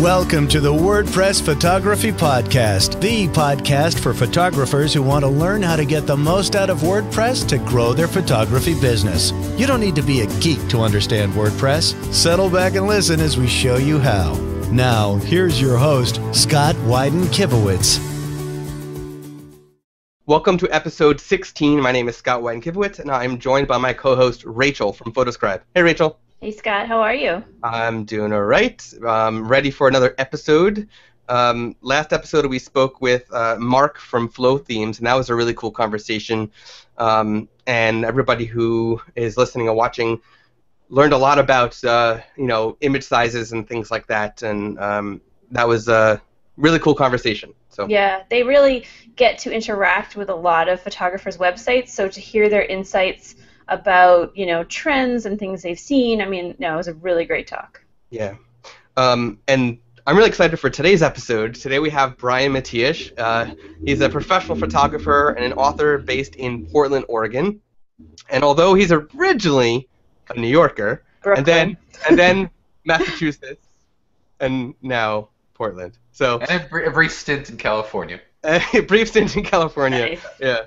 Welcome to the WordPress Photography Podcast, the podcast for photographers who want to learn how to get the most out of WordPress to grow their photography business. You don't need to be a geek to understand WordPress. Settle back and listen as we show you how. Now, here's your host, Scott Wyden Kivowitz. Welcome to episode 16. My name is Scott Wyden Kivowitz, and I'm joined by my co host, Rachel from Photoscribe. Hey, Rachel. Hey Scott, how are you? I'm doing all right. Um, ready for another episode. Um, last episode we spoke with uh, Mark from Flothemes, and that was a really cool conversation. Um, and everybody who is listening and watching learned a lot about uh, you know image sizes and things like that, and um, that was a really cool conversation. So yeah, they really get to interact with a lot of photographers' websites. So to hear their insights about you know trends and things they've seen. I mean, no, it was a really great talk. Yeah, um, and I'm really excited for today's episode. Today we have Brian Matiash. Uh, he's a professional photographer and an author based in Portland, Oregon. And although he's originally a New Yorker, Brooklyn. and then and then Massachusetts, and now Portland. So and a, br- a brief stint in California. a brief stint in California. Nice. Yeah.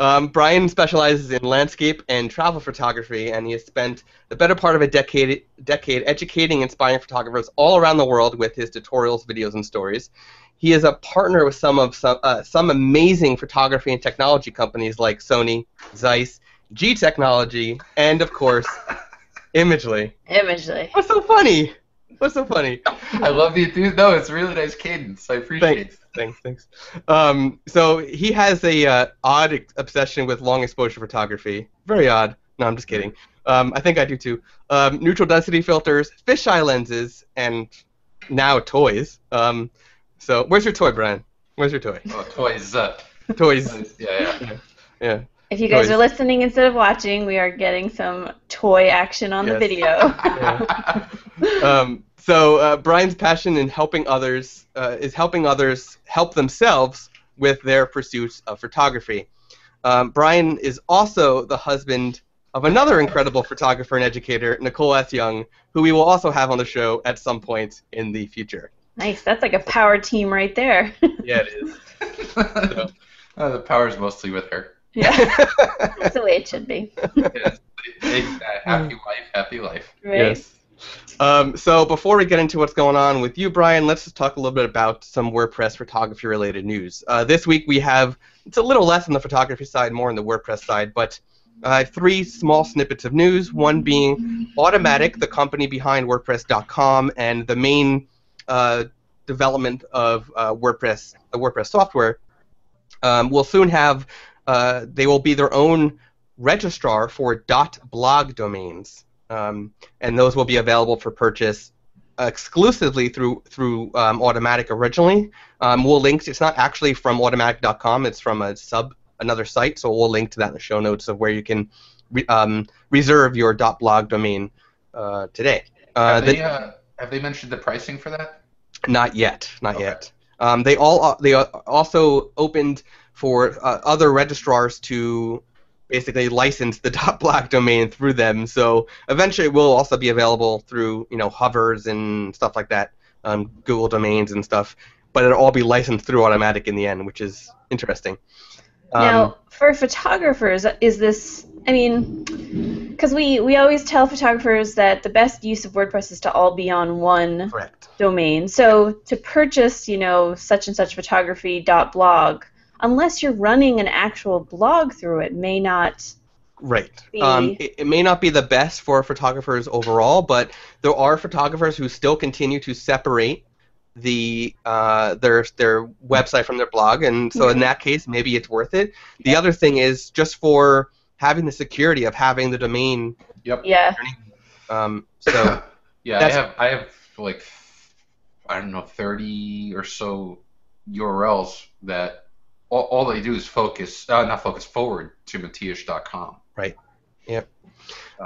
Um, Brian specializes in landscape and travel photography, and he has spent the better part of a decade, decade educating and inspiring photographers all around the world with his tutorials, videos, and stories. He is a partner with some of some, uh, some amazing photography and technology companies like Sony, Zeiss, G Technology, and of course, Imagely. Imagely. What's so funny? What's so funny? I love the enthusiasm. No, it's a really nice cadence. I appreciate Thanks, thanks, thanks. Um, so he has a uh, odd ex- obsession with long exposure photography. Very odd. No, I'm just kidding. Um, I think I do too. Um, neutral density filters, fisheye lenses, and now toys. Um, so where's your toy, Brian? Where's your toy? Oh, toys. Uh, Toys. toys, yeah, yeah. Yeah. If you guys Toys. are listening instead of watching, we are getting some toy action on the video. Yeah. um, so uh, Brian's passion in helping others uh, is helping others help themselves with their pursuits of photography. Um, Brian is also the husband of another incredible photographer and educator, Nicole S. Young, who we will also have on the show at some point in the future. nice. That's like a power team right there. Yeah, it is. Uh, the power's mostly with her. yeah. That's the way it should be. Yes. Big, happy life, happy life. Right? Yes. Um, so before we get into what's going on with you, Brian, let's just talk a little bit about some WordPress photography related news. Uh, this week we have it's a little less on the photography side, more on the WordPress side, but uh, three small snippets of news. One being Automattic, the company behind WordPress.com and the main uh, development of uh, WordPress, the WordPress software, um, will soon have. Uh, they will be their own registrar for .blog domains um, and those will be available for purchase exclusively through through um, Automattic originally. Um, we'll link. It's not actually from Automattic.com. It's from a sub another site. So we'll link to that in the show notes of where you can re- um, reserve your .blog domain uh, today. Uh, have, the- they, uh, have they mentioned the pricing for that? not yet. Not Okay. yet. Um, they all they also opened for uh, other registrars to basically license the dot .blog domain through them. So eventually, it will also be available through you know hovers and stuff like that, um, Google domains and stuff. But it'll all be licensed through Automattic in the end, which is interesting. Um, now, for photographers, is this? I mean, because we we always tell photographers that the best use of WordPress is to all be on one correct. domain. So to purchase, you know, such and such photography dot blog, unless you're running an actual blog through it, may not. Right. Um, it, it may not be the best for photographers overall, but there are photographers who still continue to separate the uh, their their website from their blog, and so in Mhm. that case, maybe it's worth it. The other thing is just for having the security of having the domain. Yep. Yeah. Um, so Yeah, I have I have like I don't know thirty or so URLs that all, all they do is focus uh, not focus forward to Matiash.com.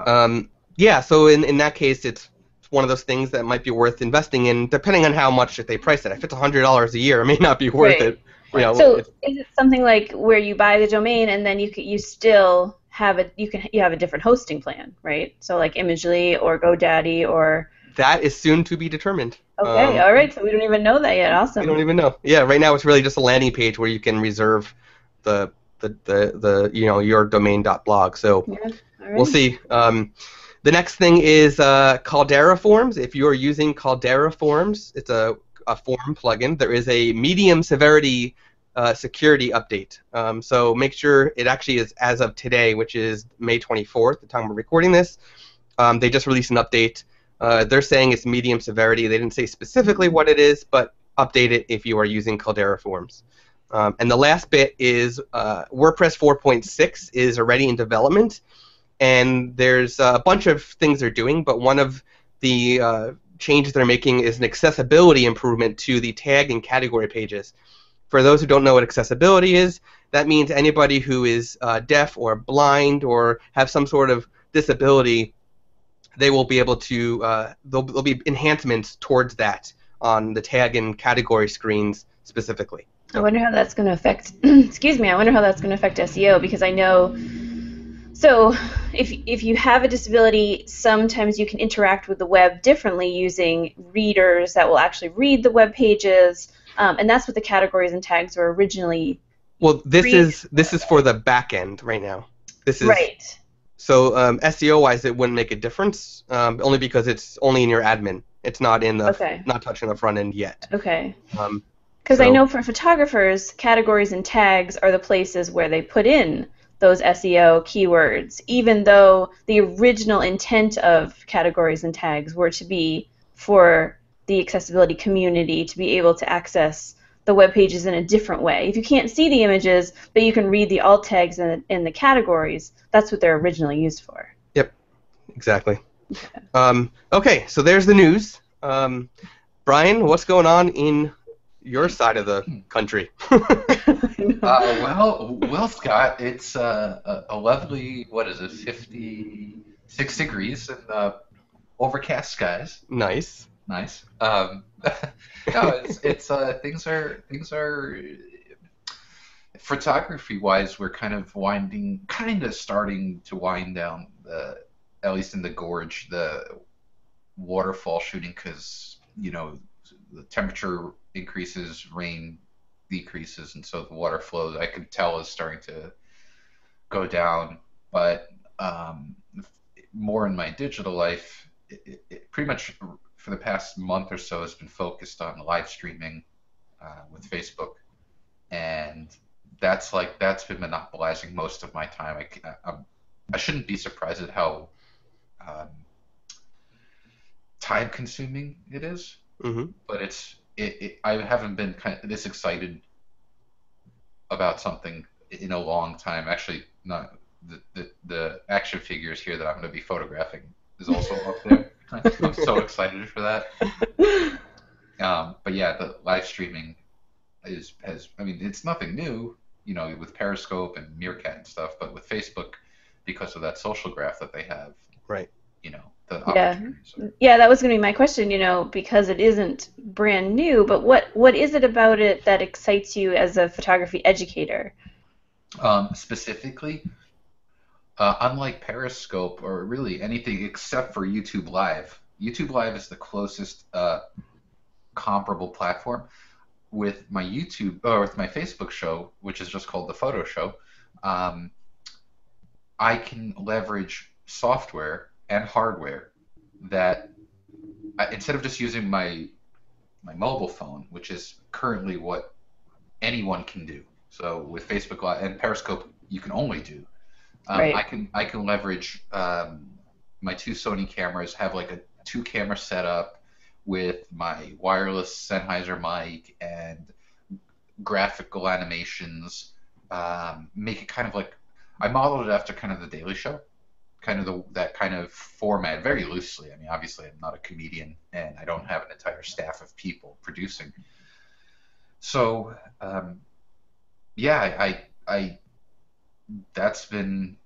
um, yeah, so in, in that case, it's one of those things that might be worth investing in, depending on how much they price it. If it's hundred dollars a year, it may not be worth Right. it. You know, So it's- is it something like where you buy the domain and then you could, you still have a you can you have a different hosting plan, right? So like Imagely or GoDaddy or that is soon to be determined. Okay, Um, all right. So we don't even know that yet. Awesome. We don't even know. Yeah, right now it's really just a landing page where you can reserve the the the, the you know your domain.blog. So Yeah, right. we'll see. Um, the next thing is uh, Caldera Forms. If you are using Caldera Forms, it's a, a form plugin. There is a medium severity uh, security update. Um, so make sure it actually is as of today, which is May 24th, the time we're recording this. Um, they just released an update. Uh, they're saying it's medium severity. They didn't say specifically what it is, but update it if you are using Caldera Forms. Um, and the last bit is uh, WordPress 4.6 is already in development, and there's a bunch of things they're doing, but one of the uh, changes they're making is an accessibility improvement to the tag and category pages. For those who don't know what accessibility is, that means anybody who is uh, deaf or blind or have some sort of disability, they will be able to, uh, there'll, there'll be enhancements towards that on the tag and category screens specifically. I wonder how that's going to affect. excuse me. I wonder how that's going to affect SEO because I know. So, if if you have a disability, sometimes you can interact with the web differently using readers that will actually read the web pages, um, and that's what the categories and tags were originally. Well, this Read- is this is for the back end right now. This is Right. So um, SEO wise, it wouldn't make a difference, um, only because it's only in your admin. It's not in the Okay. not touching the front end yet. Okay. Um, Because I know for photographers, categories and tags are the places where they put in those SEO keywords, even though the original intent of categories and tags were to be for the accessibility community to be able to access the web pages in a different way. If you can't see the images, but you can read the alt tags in the, in the categories, that's what they're originally used for. Yep, exactly. Um, okay, so there's the news. Um, Brian, what's going on in your side of the country? Uh, well, well, Scott, it's uh, a, a lovely, what is it, 56 degrees and uh, overcast skies. nice. Nice. Um, no, it's it's uh, things are things are photography wise. We're kind of winding, kind of starting to wind down the at least in the gorge the waterfall shooting because you know the temperature increases, rain decreases, and so the water flow I can tell is starting to go down. But um, more in my digital life, it, it, it pretty much for the past month or so has been focused on live streaming uh, with Facebook, and that's like that's been monopolizing most of my time. I, c- I'm- I shouldn't be surprised at how um, time consuming it is, hmm but it's it, it, I haven't been kind of this excited about something in a long time. Actually, not the, the, the action figures here that I'm going to be photographing is also up there. I'm so excited for that. Um, but yeah, the live streaming is has I mean it's nothing new, you know, with Periscope and Meerkat and stuff, but with Facebook, because of that social graph that they have, Right. you know, the Yeah. are- Yeah, that was going to be my question, you know, because it isn't brand new, but what what is it about it that excites you as a photography educator? Um, specifically, uh, unlike Periscope or really anything except for YouTube Live, YouTube Live is the closest uh, comparable platform. With my YouTube or with my Facebook show, which is just called the Photo Show, um, I can leverage software and hardware that I, instead of just using my my mobile phone, which is currently what anyone can do. So with Facebook Live and Periscope, you can only do. Um, Right. I can I can leverage um, my two Sony cameras, have like a two camera setup with my wireless Sennheiser mic and graphical animations. Um, make it kind of like I modeled it after kind of the Daily Show, kind of the that kind of format, very loosely. I mean, obviously, I'm not a comedian and I don't have an entire staff of people producing. So, um, yeah, I, I, I, that's been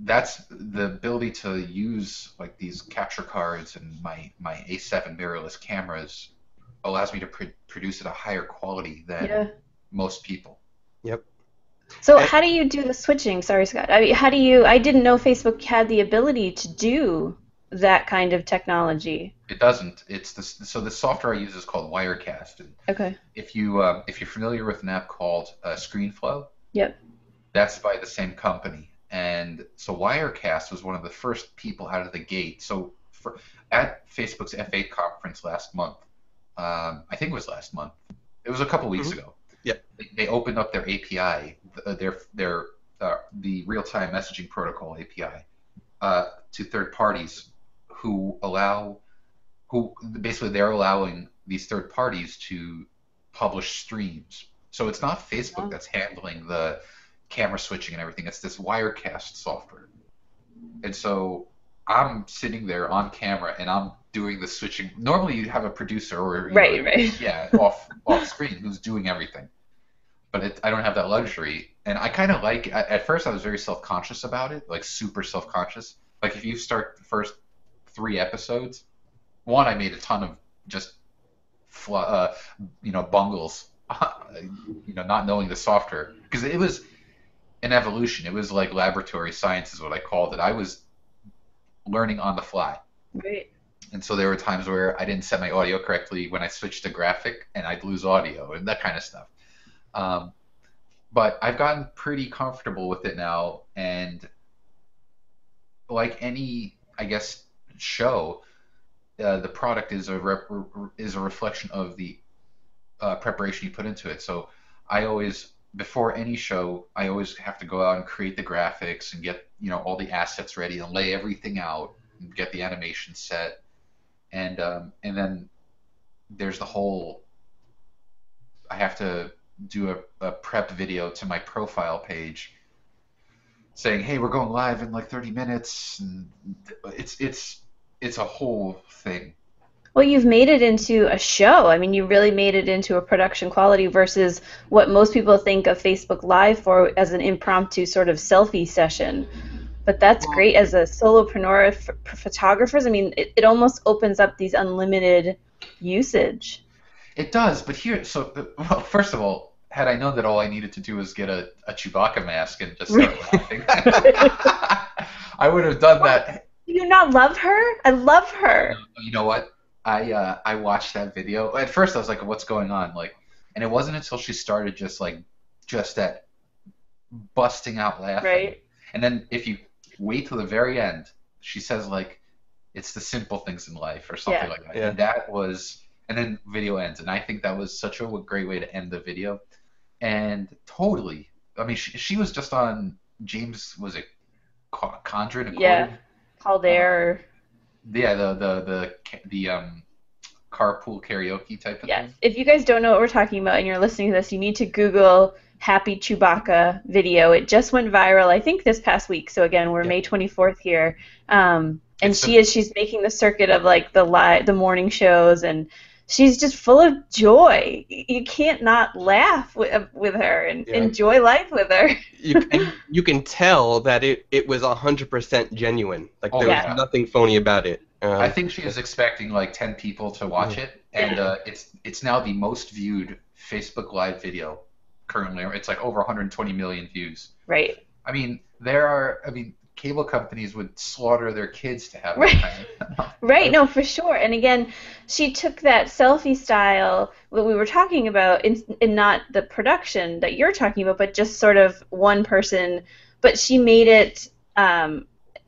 that's the ability to use like these capture cards and my my A7 mirrorless cameras allows me to pr- produce at a higher quality than Yeah. most people. Yep. So And- how do you do the switching? Sorry, Scott. I mean, how do you? I didn't know Facebook had the ability to do that kind of technology? It doesn't. It's the so the software I use is called Wirecast. And Okay. if you uh, if you're familiar with an app called uh, ScreenFlow, Yep. That's by the same company. And so Wirecast was one of the first people out of the gate. So for, at Facebook's F8 conference last month, um, I think it was last month. It was a couple weeks Mhm. ago. Yep. They, they opened up their API, their their uh, the real-time messaging protocol API, uh, to third parties who allow who basically they're allowing these third parties to publish streams. So it's not Facebook that's handling the camera switching and everything. It's this Wirecast software. And so I'm sitting there on camera and I'm doing the switching. Normally you have a producer or Right, know, right. yeah, off off screen who's doing everything. But it, I don't have that luxury, and I kind of like. At, at first, I was very self-conscious about it, like super self-conscious. Like if you start the first three episodes, one I made a ton of just, fl- uh, you know, bungles, you know, not knowing the software because it was an evolution. It was like laboratory science is what I called it. I was learning on the fly. Right. And so there were times where I didn't set my audio correctly when I switched to graphic, and I'd lose audio and that kind of stuff. Um, but I've gotten pretty comfortable with it now, and like any, I guess, show, uh, the product is a rep- is a reflection of the uh, preparation you put into it. So I always before any show, I always have to go out and create the graphics and get you know all the assets ready and lay everything out and get the animation set, and um, and then there's the whole. I have to do a, a prep video to my profile page, saying, "Hey, we're going live in like 30 minutes." And it's it's it's a whole thing. Well, you've made it into a show. I mean, you really made it into a production quality versus what most people think of Facebook Live for as an impromptu sort of selfie session. But that's great as a solopreneur f- for photographers. I mean, it, it almost opens up these unlimited usage. It does, but here, so uh, well, first of all, had I known that all I needed to do was get a, a Chewbacca mask and just start laughing, I would have done that. Do you not love her? I love her. You know what? I uh, I watched that video. At first, I was like, "What's going on?" Like, and it wasn't until she started just like just that busting out laughing. Right. And then if you wait till the very end, she says like, "It's the simple things in life" or something Yeah. like that. Yeah. And that was, and then video ends, and I think that was such a great way to end the video. And totally, I mean, she, she was just on James was it Con- Condren? Yeah. Called air. Yeah, the the the the um carpool karaoke type of Yes. thing. If you guys don't know what we're talking about and you're listening to this, you need to Google Happy Chewbacca video. It just went viral, I think, this past week. So again, we're Yeah. May 24th here, um, and It's she is she's making the circuit of like the li- the morning shows, and she's just full of joy. You can't not laugh with, with her and Yeah. enjoy life with her. You can, you can tell that it, it was 100% genuine. Like, Oh, there yeah. was nothing phony about it. Um, I think she was expecting like ten people to watch it, and uh, it's it's now the most viewed Facebook Live video currently. It's like over 120 million views. Right. I mean, there are. I mean, cable companies would slaughter their kids to have Right. that kind of. Right, no, for sure. And again, she took that selfie style that we were talking about, in, in not the production that you're talking about, but just sort of one person. But she made it um,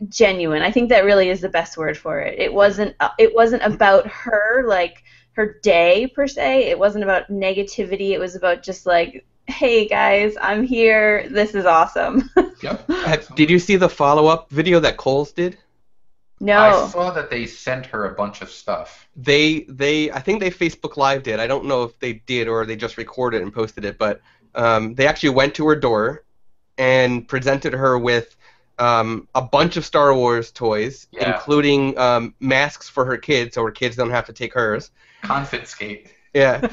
genuine. I think that really is the best word for it. It wasn't. uh, It wasn't about her, like her day per se. It wasn't about negativity. It was about just like, hey guys, I'm here. This is awesome. Yep. Did you see the follow up video that Kohl's did? no. I saw that they sent her a bunch of stuff. They they I think they Facebook Live did. I don't know if they did or they just recorded and posted it, but um, they actually went to her door and presented her with um, a bunch of Star Wars toys, Yeah. including um, masks for her kids, so her kids don't have to take hers. Confiscate. Yeah,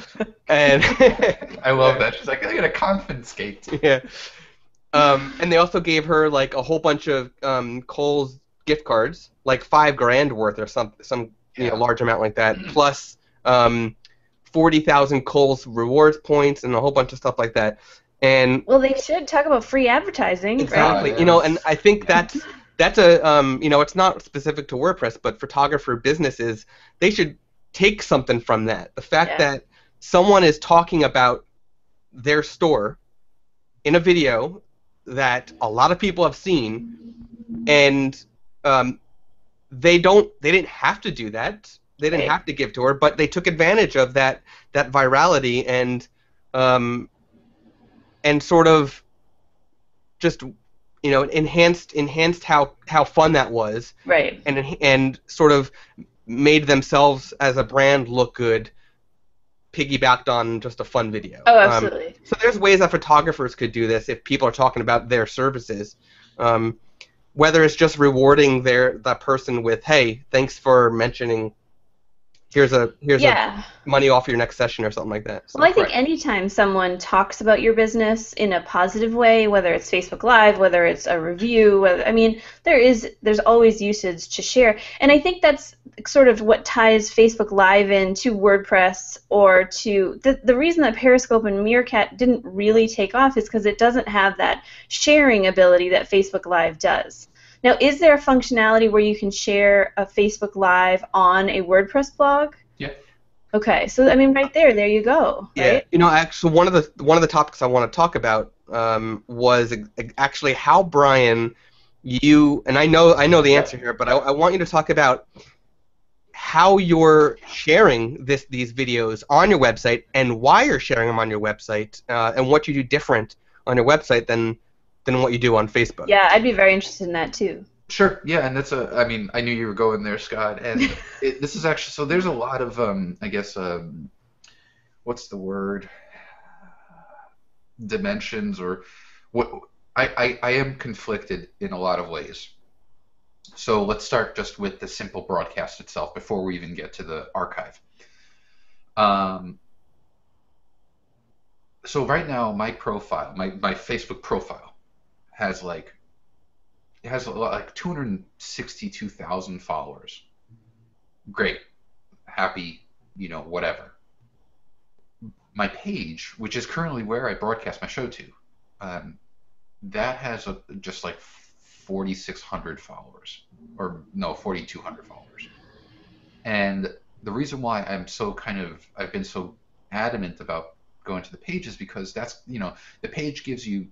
and I love that. She's like, I got a confiscate. yeah. Um, and they also gave her like a whole bunch of um, Kohl's gift cards, like five grand worth or some some you know large amount like that, plus um, forty thousand Kohl's rewards points and a whole bunch of stuff like that. And well, they should talk about free advertising, right? exactly, yeah. you know, and I think that's that's a um, you know it's not specific to WordPress, but photographer businesses they should take something from that. The fact Yeah. that someone is talking about their store in a video that a lot of people have seen, and um, they don't they didn't have to do that. They didn't Right. have to give to her, but they took advantage of that that virality and um, and sort of just you know enhanced enhanced how how fun that was Right. and and sort of made themselves as a brand look good piggybacked on just a fun video Oh, Um, absolutely. so there's ways that photographers could do this if people are talking about their services um, whether it's just rewarding their that person with hey thanks for mentioning here's a here's yeah. a money off your next session or something like that so, Well, I think Right. anytime someone talks about your business in a positive way, whether it's Facebook Live, whether it's a review, whether I mean, there is there's always usage to share, and I think that's sort of what ties Facebook Live into WordPress or to the the reason that Periscope and Meerkat didn't really take off is because it doesn't have that sharing ability that Facebook Live does. Now, is there a functionality where you can share a Facebook Live on a WordPress blog? Yeah. Okay, so I mean, right there, there you go. Yeah, you know, actually, one of the one of the topics I want to talk about um, was actually how Brian, you and I know I know the answer here, but I, I want you to talk about how you're sharing this these videos on your website and why you're sharing them on your website uh, and what you do different on your website than than what you do on Facebook. Yeah, I'd be very interested in that too. Sure. Yeah, and that's a. I mean, I knew you were going there, Scott. And it, this is actually so. There's a lot of, um, I guess, um, what's the word? Dimensions or what? I, I I am conflicted in a lot of ways. So let's start just with the simple broadcast itself before we even get to the archive. Um. So right now, my profile, my my Facebook profile, has like it has like 262,000 followers. Great. Happy, you know, whatever. My page, which is currently where I broadcast my show to, um, that has a, just like 4,600 followers. Or, no, 4,200 followers. And the reason why I'm so kind of, I've been so adamant about going to the page is because that's, you know, the page gives you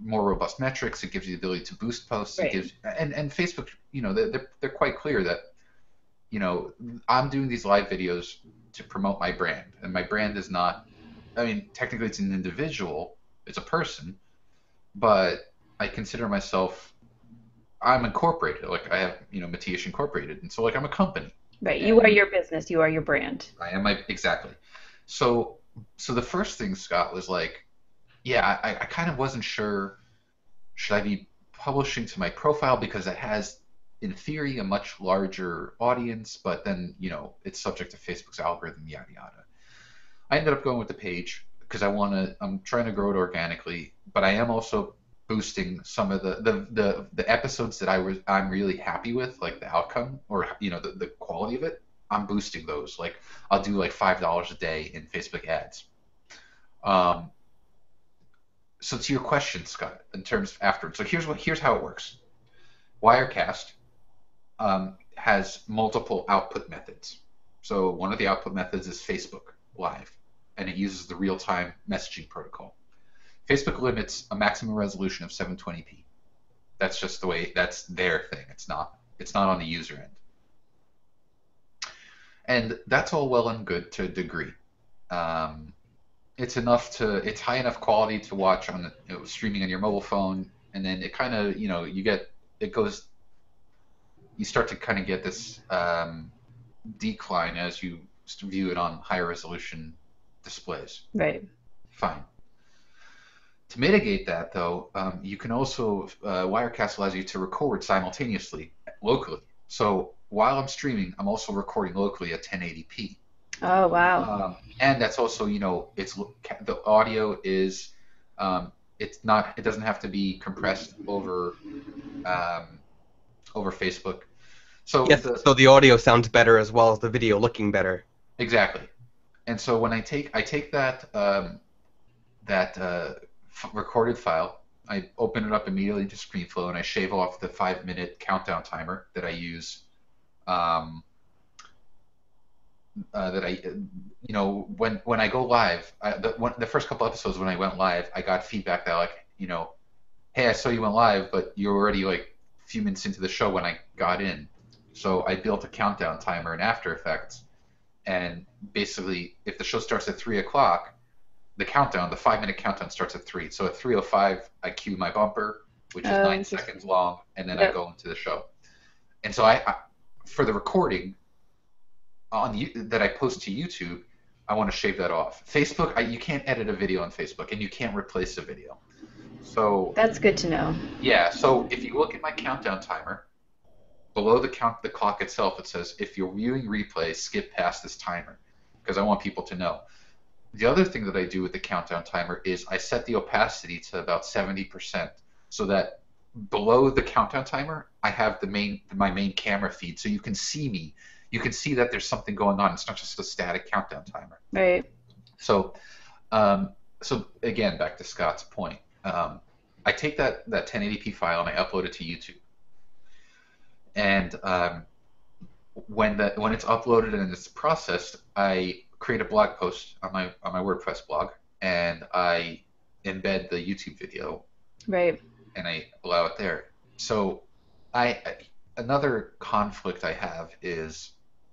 more robust metrics. It gives you the ability to boost posts. Right. It gives and and Facebook, you know, they're they're quite clear that, you know, I'm doing these live videos to promote my brand, and my brand is not. I mean, technically, it's an individual. It's a person, but I consider myself. I'm incorporated. Like I have, you know, Matiash Incorporated, and so like I'm a company. Right. You are your business. You are your brand. I am my exactly. So so the first thing Scott was like, yeah, I, I kind of wasn't sure. Should I be publishing to my profile because it has, in theory, a much larger audience, but then you know it's subject to Facebook's algorithm, yada yada. I ended up going with the page because I want to. I'm trying to grow it organically, but I am also boosting some of the, the the the episodes that I was I'm really happy with, like the outcome or you know the, the quality of it. I'm boosting those. Like I'll do like five dollars a day in Facebook ads. Um, so to your question, Scott, in terms of afterwards. So here's what here's how it works. Wirecast um, has multiple output methods. So one of the output methods is Facebook Live, and it uses the real-time messaging protocol. Facebook limits a maximum resolution of 720p. That's just the way. That's their thing. It's not. It's not on the user end. And that's all well and good to a degree. Um, it's enough to. It's high enough quality to watch on you know, streaming on your mobile phone, and then it kind of you know you get it goes. You start to kind of get this um, decline as you view it on higher resolution displays. Right. Fine. To mitigate that, though, um, you can also uh, Wirecast allows you to record simultaneously locally. So while I'm streaming, I'm also recording locally at 1080p. Oh wow. Um, and that's also, you know, it's the audio is, um, it's not, it doesn't have to be compressed over, um, over Facebook. So Yes, the, so the audio sounds better as well as the video looking better. Exactly. And so when I take I take that um, that uh, f- recorded file I open it up immediately to ScreenFlow and I shave off the five minute countdown timer that I use. Um, uh, that I, you know, when when I go live, I, the one, the first couple episodes when I went live, I got feedback that like, you know, hey, I saw you went live, but you're already like a few minutes into the show when I got in. So I built a countdown timer in After Effects, and basically, if the show starts at three o'clock, the countdown, the five minute countdown starts at three. So at 3:05, I cue my bumper, which is Oh, nine seconds long, and then I go into the show. And so I, I for the recording on you, that I post to YouTube, I want to shave that off. Facebook, I, you can't edit a video on Facebook, and you can't replace a video. So That's good to know. yeah, so if you look at my countdown timer, below the count the clock itself, it says if you're viewing replay, skip past this timer, because I want people to know. The other thing that I do with the countdown timer is I set the opacity to about 70%, so that below the countdown timer, I have the main my main camera feed, so you can see me. You can see that there's something going on. It's not just a static countdown timer. Right. So, um, so again, back to Scott's point. Um, I take that, that 1080p file and I upload it to YouTube. And um, when the when it's uploaded and it's processed, I create a blog post on my on my WordPress blog and I embed the YouTube video Right. and I allow it there. So, I I- another conflict I have is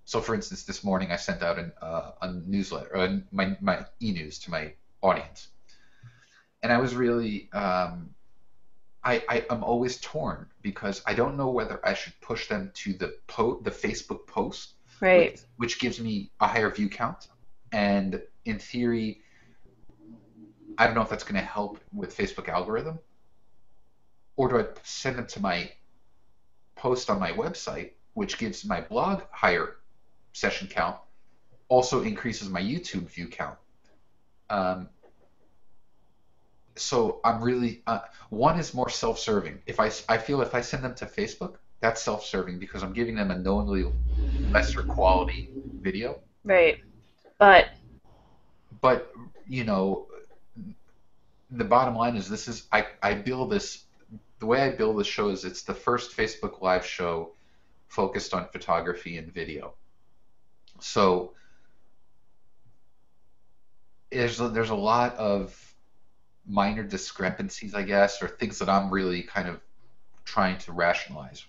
so. For instance, this morning I sent out an, uh, a newsletter, uh, my my e-news to my audience, and I was really um, I, I I'm always torn because I don't know whether I should push them to the po- the Facebook post Right. which, which gives me a higher view count. And in theory, I don't know if that's going to help with Facebook algorithm. Or do I send them to my post on my website, which gives my blog higher session count, also increases my YouTube view count. Um, so I'm really uh, one is more self-serving. If I I feel if I send them to Facebook, that's self-serving because I'm giving them a knowingly lesser quality video. Right. But But you know, the bottom line is this is I I build this the way I build this show is it's the first Facebook Live show focused on photography and video. So there's a, there's a lot of minor discrepancies, I guess, or things that I'm really kind of trying to rationalize.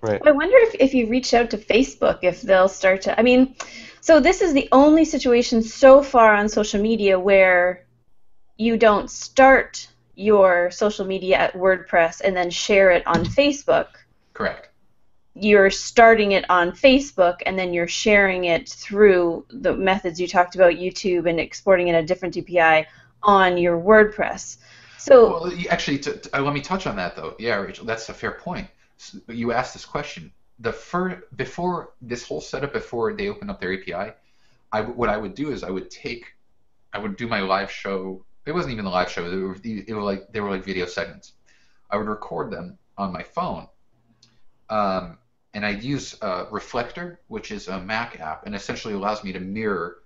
Right. I wonder if, if you reach out to Facebook, if they'll start to. I mean, so this is the only situation so far on social media where you don't start your social media at WordPress and then share it on Facebook. Correct. You're starting it on Facebook and then you're sharing it through the methods you talked about, YouTube, and exporting it a different DPI on your WordPress. So, Well, actually, to, to- uh, let me touch on that though. Yeah, Rachel, that's a fair point. S- You asked this question. The fir- before this whole setup, before they open up their API, I what I would do is I would take, I would do my live show. It wasn't even a live show. They were, it were like they were like video segments. I would record them on my phone, um, and I'd use uh, Reflector, which is a Mac app, and essentially allows me to mirror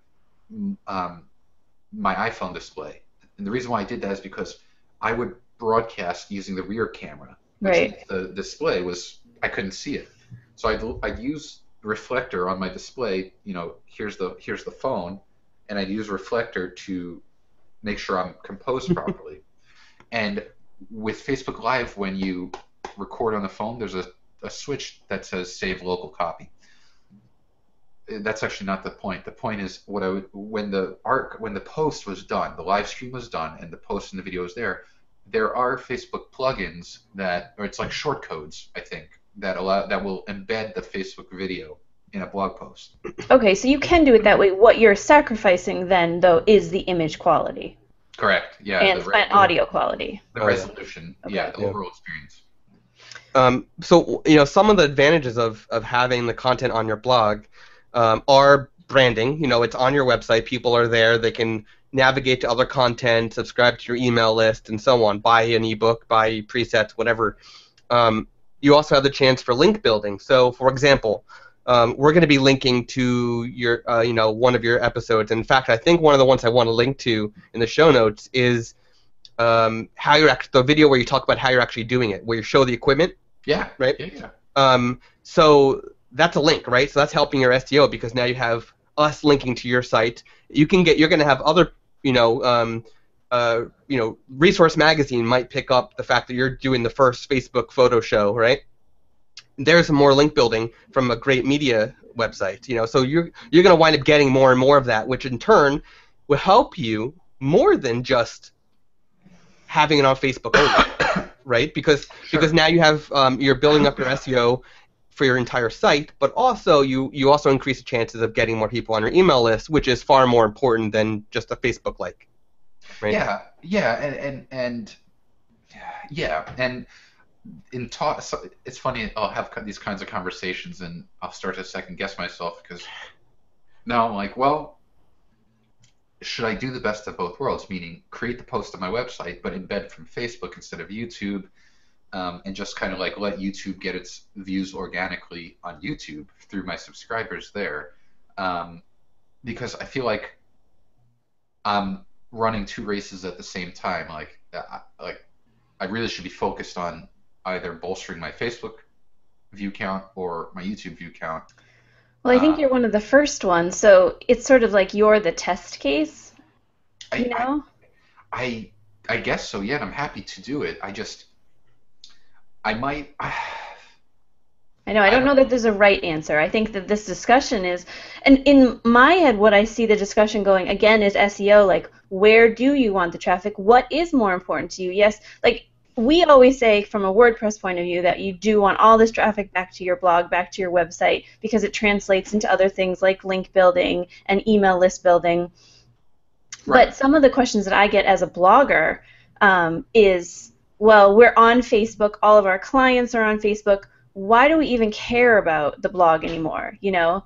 um, my iPhone display. And the reason why I did that is because I would broadcast using the rear camera. Right. The display was I couldn't see it, so I'd I'd use reflector on my display. You know, here's the here's the phone, and I'd use reflector to make sure I'm composed properly. And with Facebook Live, when you record on the phone, there's a, a switch that says save local copy. That's actually not the point. The point is what I would when the arc when the post was done, the live stream was done, and the post and the video was there. There are Facebook plugins that, or it's like short codes, I think, that allow that will embed the Facebook video in a blog post. okay, so you can do it that way. What you're sacrificing then, though, is the image quality Correct. Yeah. and, the, re- and audio quality. the Oh, yeah. resolution. Yeah. The Yeah. overall experience. Um, so you know some of the advantages of, of having the content on your blog um, are branding. You know, it's on your website. People are there. They can navigate to other content, subscribe to your email list, and so on. Buy an ebook, buy presets, whatever. Um, you also have the chance for link building. So, for example, um, we're going to be linking to your, uh, you know, one of your episodes. In fact, I think one of the ones I want to link to in the show notes is um, how you're actually the video where you talk about how you're actually doing it, where you show the equipment. Yeah. Right. Yeah. yeah. Um, so that's a link, right? So that's helping your SEO because now you have us linking to your site. You can get you're going to have other you know um, uh, you know Resource Magazine might pick up the fact that you're doing the first Facebook photo show, right? There's more link building from a great media website, you know. So you're you're going to wind up getting more and more of that, which in turn will help you more than just having it on Facebook only, right? Because Sure. because now you have um, you're building up your SEO for your entire site, but also you you also increase the chances of getting more people on your email list, which is far more important than just a Facebook like. Right? Yeah, yeah, and and and yeah, and in talk, so it's funny. I'll have these kinds of conversations, and I'll start to second guess myself because now I'm like, well, should I do the best of both worlds? Meaning, create the post on my website, but embed from Facebook instead of YouTube, um, and just kind of like let YouTube get its views organically on YouTube through my subscribers there, um, because I feel like I'm running two races at the same time. Like, I, like I really should be focused on either bolstering my Facebook view count or my YouTube view count. Well, I think Uh, you're one of the first ones, so it's sort of like you're the test case, I, you know? I, I, I guess so. Yeah, and I'm happy to do it. I just, I might. I know. I don't know that there's a right answer. I think that this discussion is, and in my head, what I see the discussion going again is SEO. Like, where do you want the traffic? What is more important to you? Yes, like we always say from a WordPress point of view that you do want all this traffic back to your blog, back to your website, because it translates into other things like link building and email list building. Right. But some of the questions that I get as a blogger um, is, well, we're on Facebook. All of our clients are on Facebook. Why do we even care about the blog anymore? You know,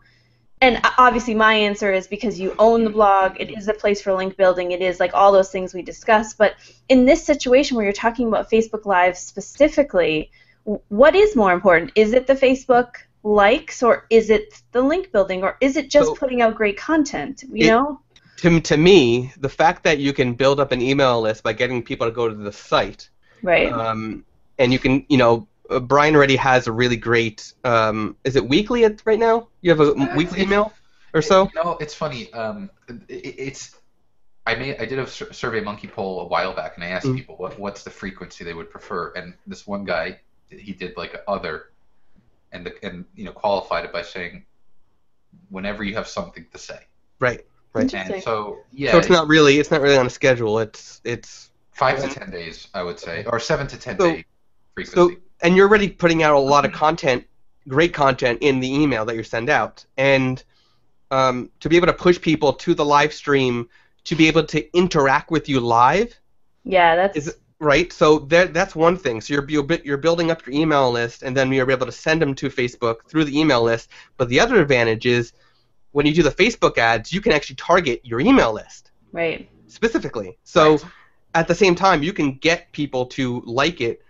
and obviously my answer is because you own the blog. It is a place for link building. It is like all those things we discussed. But in this situation where you're talking about Facebook Live specifically, what is more important? Is it the Facebook likes, or is it the link building, or is it just So- putting out great content? You It- know. To, to me, the fact that you can build up an email list by getting people to go to the site, Right. um, and you can, you know, Brian already has a really great. Um, is it weekly at, right now? You have a Uh, weekly it- email or so? You know, it's funny. Um, it, it's. I made I did a survey monkey poll a while back, and I asked Mm. people what what's the frequency they would prefer, and this one guy he did like other, and the, and you know qualified it by saying, whenever you have something to say. Right. Right. And so yeah, So it's not really it's not really on a schedule. It's it's five to ten days, I would say, or seven to ten So- day frequency. So, and you're already putting out a lot of content, great content in the email that you send out, and um, to be able to push people to the live stream, to be able to interact with you live, Yeah, that's is right. So that that's one thing. So you're you're you're building up your email list, and then you're able to send them to Facebook through the email list. But the other advantage is when you do the Facebook ads, you can actually target your email list right. specifically. So Right. at the same time, you can get people to like it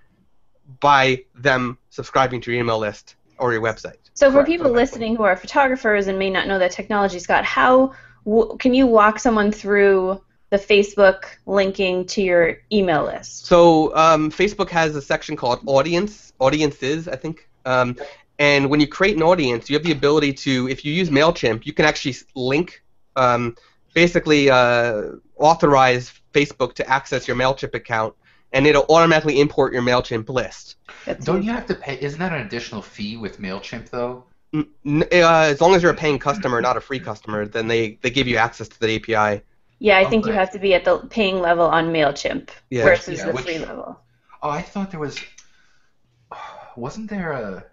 by them subscribing to your email list or your website. So for Correct. people listening who are photographers and may not know that technology, Scott, how w- can you walk someone through the Facebook linking to your email list? So um, Facebook has a section called Audience, Audiences, I think. Um, and when you create an audience, you have the ability to, if you use Mailchimp, you can actually link, um, basically uh, authorize Facebook to access your Mailchimp account, and it'll automatically import your Mailchimp list. That's Don't you have to pay? Isn't that an additional fee with Mailchimp though? N- n- uh, as long as you're a paying customer, not a free customer, then they, they give you access to the API. Yeah, I think you have to be at the paying level on Mailchimp Yeah. versus Yeah, the which- free level. Oh, I thought there was. Wasn't there a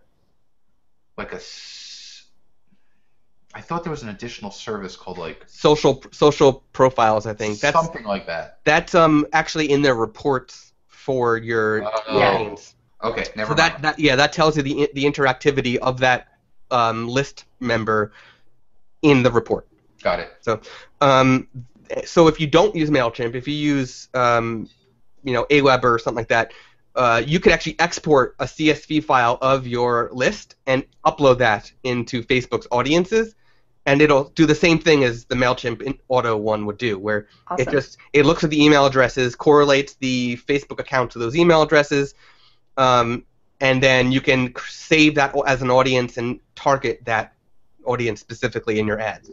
like a? s- I thought there was an additional service called like Social social profiles, I think. That's something like that. that's um actually in their reports for your audience. Okay, never So mind. that, that yeah, that tells you the the interactivity of that um, list member in the report. Got it. Um, so if you don't use Mailchimp, if you use um, you know Aweber or something like that, uh, you could actually export a CSV file of your list and upload that into Facebook's audiences, and it'll do the same thing as the Mailchimp auto one would do, where Awesome. it just it looks at the email addresses, correlates the Facebook account to those email addresses, um, and then you can save that as an audience and target that audience specifically in your ads.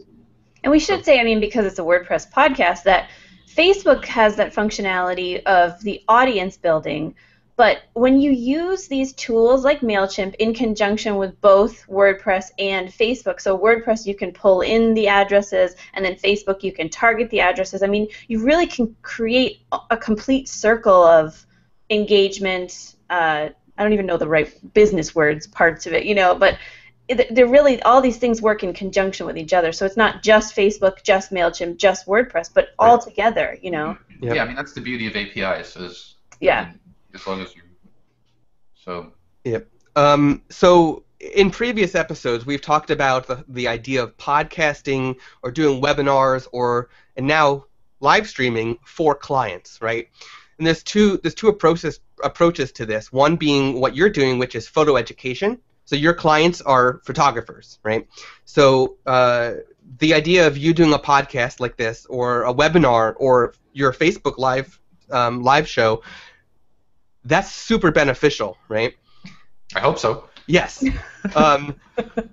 And we should say, I mean, because it's a WordPress podcast, that Facebook has that functionality of the audience building. But when you use these tools like MailChimp in conjunction with both WordPress and Facebook, so WordPress you can pull in the addresses, and then Facebook you can target the addresses. I mean, you really can create a- a complete circle of engagement. Uh, I don't even know the right business words parts of it, you know, but they're really all these things work in conjunction with each other. So it's not just Facebook, just Mailchimp, just WordPress, but all together. You know. Yep. Yeah, I mean that's the beauty of APIs is Yeah. I mean, as long as you so Um, so in previous episodes, we've talked about the, the idea of podcasting or doing webinars or and now live streaming for clients, right? And there's two there's two approaches approaches to this. One being what you're doing, which is photo education. So your clients are photographers, right? So uh, the idea of you doing a podcast like this, or a webinar, or your Facebook live um, live show, that's super beneficial, right? I hope so. Yes. Um,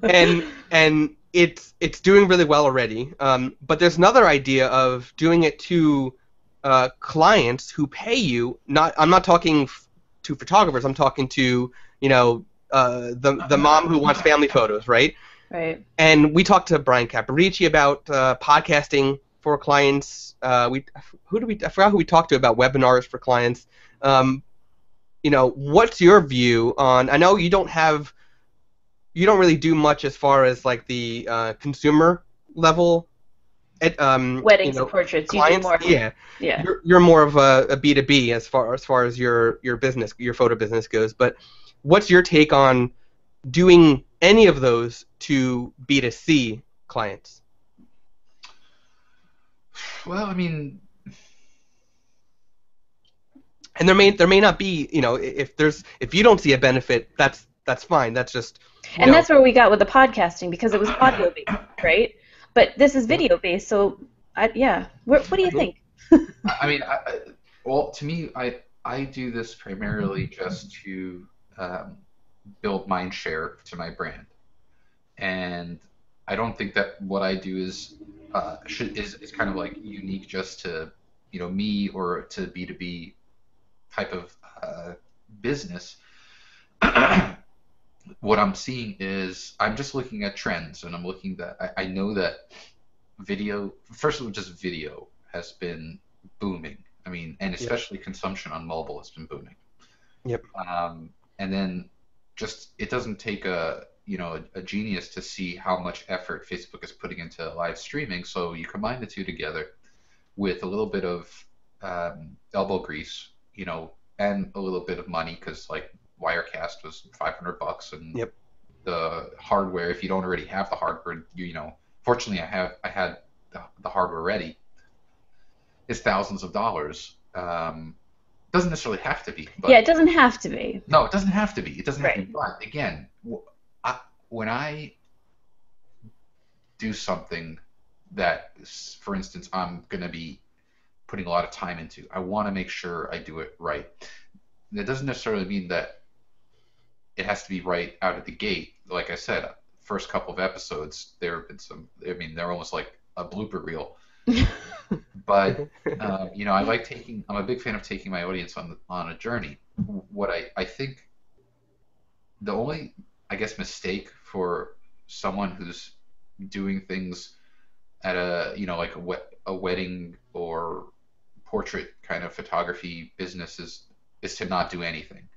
and and it's it's doing really well already. Um, but there's another idea of doing it to uh, clients who pay you. Not I'm not talking f- to photographers. I'm talking to you know uh, the the mom who wants family photos, right? Right. And we talked to Brian Caparici about uh, podcasting for clients. Uh, we who do we I forgot who we talked to about webinars for clients. Um, you know, what's your view on? I know you don't have, you don't really do much as far as like the uh, consumer level. At, um, Weddings you know, and portraits. You do more. Yeah, yeah. You're, you're more of a B two B as far as far as your your business, your photo business goes. But what's your take on doing any of those to B2C clients? Well, I mean, And there may there may not be, you know, if there's if you don't see a benefit, that's that's fine. That's just And know, that's where we got with the podcasting because it was audio based, right? But this is video based, so I, yeah. What, what do you think? I I mean, I, I- well, to me, I I do this primarily just to um, build mind share to my brand, and I don't think that what I do is uh, should is, is kind of like unique just to you know me or to B two B type of uh, business. what I'm seeing is I'm just looking at trends, and I'm looking that I, I know that video, first of all, just video has been booming. I mean, and especially consumption on mobile has been booming. Yep. Um, and then just it doesn't take a you know a, a genius to see how much effort Facebook is putting into live streaming. So you combine the two together with a little bit of um, elbow grease, you know, and a little bit of money because like Wirecast was 500 bucks, and Yep. the hardware. If you don't already have the hardware, you, you know, fortunately I have I had the, the hardware ready. It's thousands of dollars. Um, doesn't necessarily have to be, but yeah, it doesn't have to be. no, it doesn't have to be. It doesn't have to be. But again, w- I, when I do something that, for instance, I'm going to be putting a lot of time into, I want to make sure I do it right. That doesn't necessarily mean that it has to be right out of the gate. Like I said, first couple of episodes, there have been some. I mean, they're almost like a blooper reel. but um, you know, I like taking. I'm a big fan of taking my audience on the, on a journey. What I I think the only I guess mistake for someone who's doing things at a you know like a wet, a wedding or portrait kind of photography business is is to not do anything.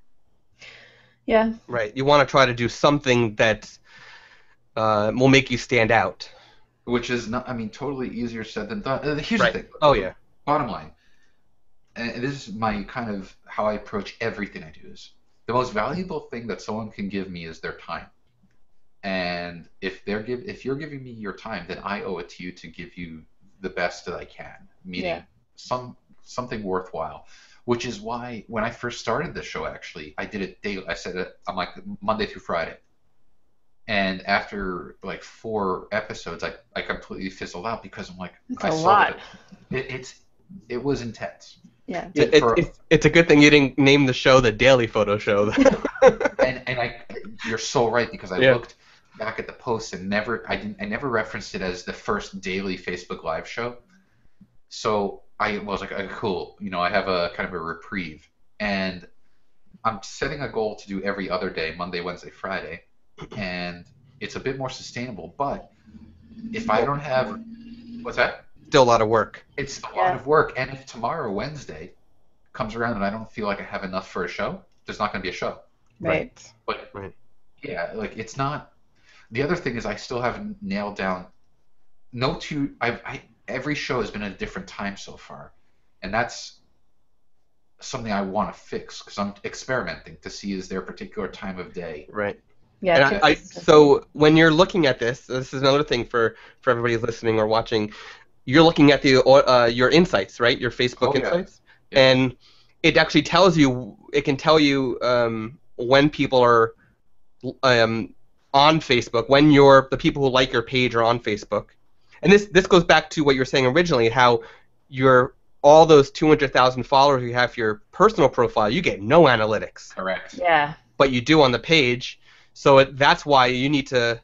Yeah. right. You want to try to do something that uh, will make you stand out. Which is not, I mean, totally easier said than done. Uh, Here's Right. the thing. Oh yeah. bottom line, and this is my kind of how I approach everything I do is the most valuable thing that someone can give me is their time. And if they're give if you're giving me your time, then I owe it to you to give you the best that I can, meaning Yeah. some something worthwhile. Which is why when I first started the show, actually, I did it daily. I said it. I'm like Monday through Friday. And after like four episodes, I, I completely fizzled out because I'm like, That's I a saw lot. that It, it's it was intense. Yeah. It, it, For- it's, it's a good thing you didn't name the show the Daily Photo Show. and and I you're so right because I Yeah. looked back at the post and never I didn't I never referenced it as the first daily Facebook Live show. So I was like, okay, cool, you know, I have a kind of a reprieve, and I'm setting a goal to do every other day, Monday, Wednesday, Friday, and it's a bit more sustainable. But if I don't have, what's that? Still a lot of work. It's a lot of work, and if tomorrow Wednesday comes around and I don't feel like I have enough for a show, there's not going to be a show. Right. But Right. yeah, like it's not. The other thing is I still haven't nailed down. No two. I've I every show has been at a different time so far, and that's something I want to fix because I'm experimenting to see is there a particular time of day. Right. Yeah. And I, I, so when you're looking at this, this is another thing for, for everybody listening or watching. You're looking at the uh, your insights, right? Your Facebook Oh, yeah. insights, Yeah. and it actually tells you. It can tell you um, when people are um, on Facebook, when you're the people who like your page are on Facebook, and this this goes back to what you were saying originally, how your all those 200,000 followers you have for your personal profile, you get no analytics Correct. yeah. but you do on the page. So it, that's why you need to,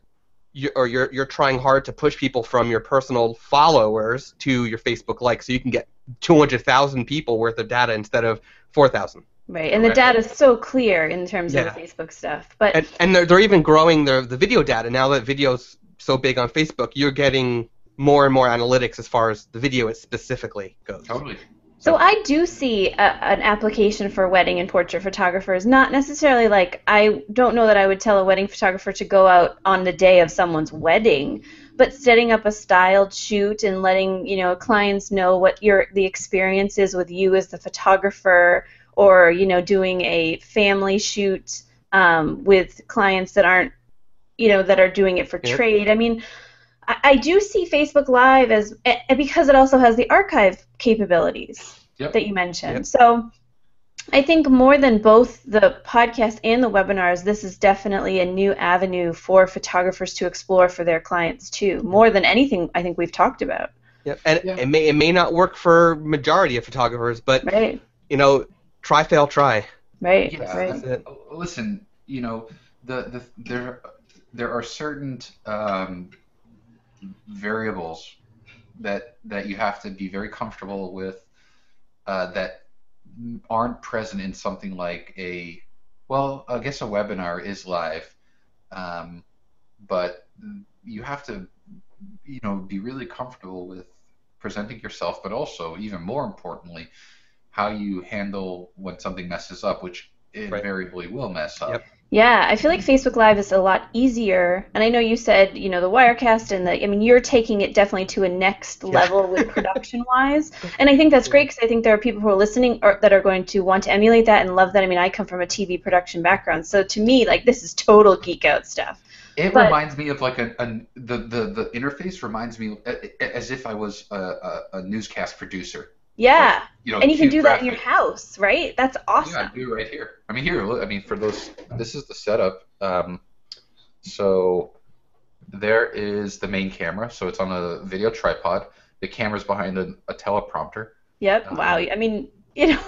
you, or you're you're trying hard to push people from your personal followers to your Facebook likes, so you can get 200,000 people worth of data instead of 4,000. Right. And the data is so clear in terms Yeah. of the Facebook stuff. But And and they're, they're even growing the the video data now that video's so big on Facebook. You're getting more and more analytics as far as the video it specifically goes. Totally. So I do see a, an application for wedding and portrait photographers. Not necessarily like I don't know that I would tell a wedding photographer to go out on the day of someone's wedding, but setting up a styled shoot and letting you know clients know what your the experience is with you as the photographer, or you know doing a family shoot um, with clients that aren't you know that are doing it for Yep. trade. I mean. I I do see Facebook Live as because it also has the archive capabilities Yep. that you mentioned. Yep. So I think more than both the podcast and the webinars, this is definitely a new avenue for photographers to explore for their clients too. More than anything I think we've talked about. Yep. And Yeah. it may it may not work for majority of photographers, but Right. you know, try fail try. Right. Yeah. Right. That's it. Listen, you know, the, the there there are certain um, variables that that you have to be very comfortable with uh, that aren't present in something like a well, I guess a webinar is live, um, but you have to you know be really comfortable with presenting yourself, but also even more importantly, how you handle when something messes up, which Right. invariably will mess up. Yep. Yeah, I feel like Facebook Live is a lot easier. And I know you said, you know, the Wirecast and the, I mean, you're taking it definitely to a next level with production wise. And I think that's great because I think there are people who are listening or, that are going to want to emulate that and love that. I mean, I come from a TV production background. So to me, like, this is total geek out stuff. It But- reminds me of like a, a the, the the interface reminds me as if I was a, a, a newscast producer. Yeah. You know, And you can do that in your house, right? That's awesome. Yeah. I do right here. I mean, here. Look, I mean, for those, this is the setup. Um, so there is the main camera. So it's on a video tripod. The camera's behind a, a teleprompter. Yep. Um, wow. I mean, you know.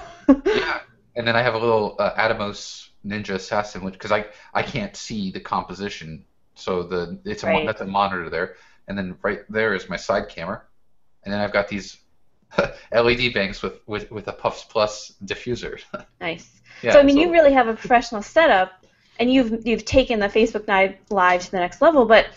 Yeah. And then I have a little uh, Atomos Ninja Assassin, which because I I can't see the composition, so the it's a Right. that's a monitor there, and then right there is my side camera, and then I've got these LED banks with with with a Puffs Plus diffuser. Nice. yeah, so I mean, you really have a professional setup, and you've you've taken the Facebook Live live to the next level. But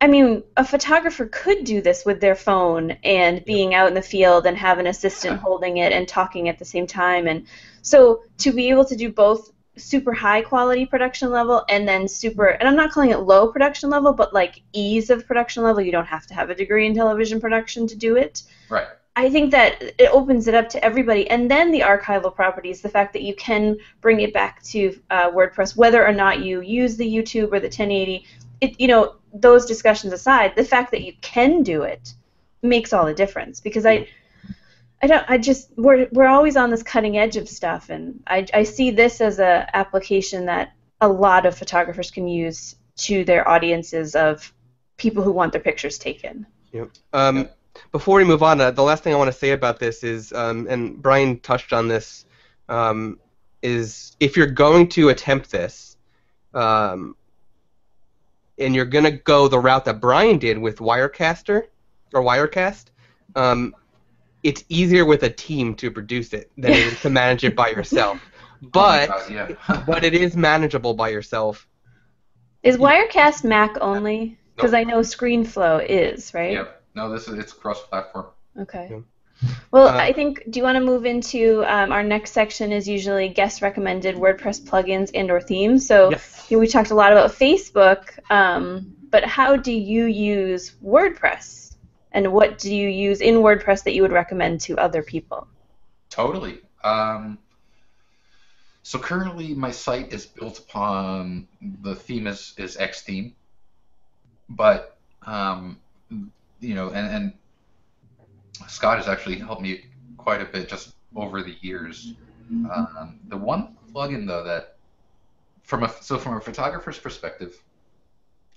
I mean, a photographer could do this with their phone and being out in the field and have an assistant holding it and talking at the same time. And so to be able to do both super high quality production level and then super and I'm not calling it low production level, but like ease of production level. You don't have to have a degree in television production to do it. right. I think that it opens it up to everybody, and then the archival properties, the fact that you can bring it back to uh, WordPress, whether or not you use the YouTube or the 1080, it, you know, those discussions aside, the fact that you can do it makes all the difference. Because I, I don't, I just we're we're always on this cutting edge of stuff, and I I see this as a application that a lot of photographers can use to their audiences of people who want their pictures taken. Yep. Um, Before we move on, uh, the last thing I want to say about this is, um, and Brian touched on this, um, is if you're going to attempt this, um, and you're going to go the route that Brian did with Wirecaster or Wirecast, um, it's easier with a team to produce it than it is to manage it by yourself. But Oh God, yeah. but it is manageable by yourself. Is Wirecast Mac only? Because I know ScreenFlow is, right? Yep. No, this is it's cross-platform. Okay. Yeah. Well, Uh, I think. Do you want to move into um, our next section? Is usually guest recommended WordPress plugins and or themes. So Yes. you know, we talked a lot about Facebook, um, but how do you use WordPress, and what do you use in WordPress that you would recommend to other people? Totally. Um, so currently, my site is built upon the theme is is X theme, but um, you know, and, and Scott has actually helped me quite a bit just over the years. Um, the one plugin though that from a so from a photographer's perspective,